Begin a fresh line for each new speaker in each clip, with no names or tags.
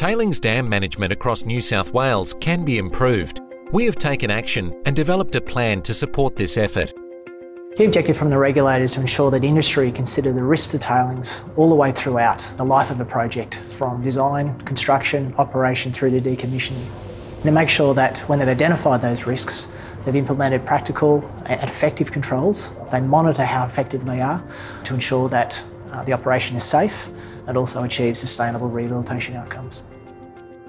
Tailings dam management across New South Wales can be improved. We have taken action and developed a plan to support this effort.
Key objective from the regulator is to ensure that industry consider the risks to tailings all the way throughout the life of a project, from design, construction, operation through to decommissioning. And to make sure that when they've identified those risks, they've implemented practical and effective controls. They monitor how effective they are to ensure that uh, the operation is safe and also achieve sustainable rehabilitation outcomes.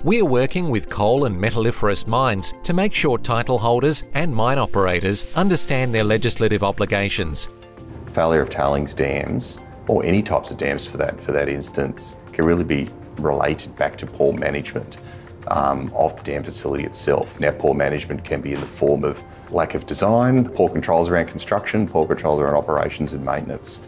We are working with coal and metalliferous mines to make sure title holders and mine operators understand their legislative obligations.
Failure of tailings dams, or any types of dams for that, for that instance, can really be related back to poor management um, of the dam facility itself. Now, poor management can be in the form of lack of design, poor controls around construction, poor controls around operations and maintenance.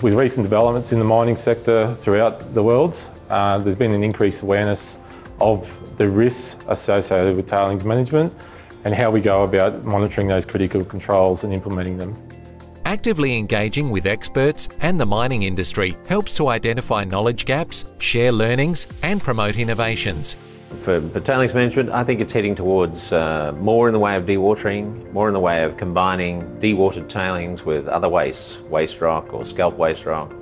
With recent developments in the mining sector throughout the world, uh, there's been an increased awareness of the risks associated with tailings management and how we go about monitoring those critical controls and implementing them.
Actively engaging with experts and the mining industry helps to identify knowledge gaps, share learnings, and promote innovations.
For, for tailings management, I think it's heading towards uh, more in the way of dewatering, more in the way of combining dewatered tailings with other waste, waste rock or scalp waste rock,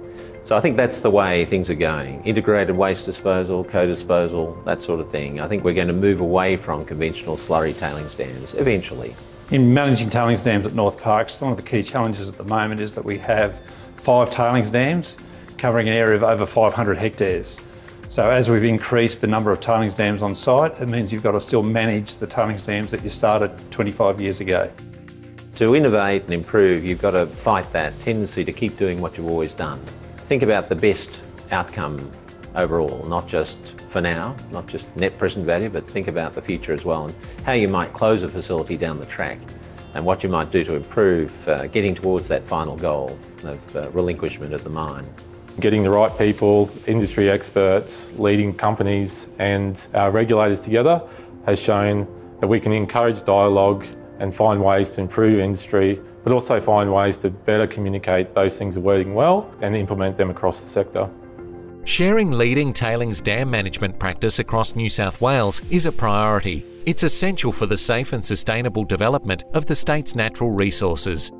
so I think that's the way things are going. Integrated waste disposal, co-disposal, that sort of thing. I think we're going to move away from conventional slurry tailings dams eventually.
In managing tailings dams at Northparkes, one of the key challenges at the moment is that we have five tailings dams covering an area of over 500 hectares. So as we've increased the number of tailings dams on site, it means you've got to still manage the tailings dams that you started 25 years ago.
To innovate and improve, you've got to fight that tendency to keep doing what you've always done think about the best outcome overall, not just for now, not just net present value, but think about the future as well and how you might close a facility down the track and what you might do to improve uh, getting towards that final goal of uh, relinquishment of the mine.
Getting the right people, industry experts, leading companies and our regulators together has shown that we can encourage dialogue and find ways to improve industry but also find ways to better communicate those things are working well and implement them across the sector.
Sharing leading tailings dam management practice across New South Wales is a priority. It's essential for the safe and sustainable development of the state's natural resources.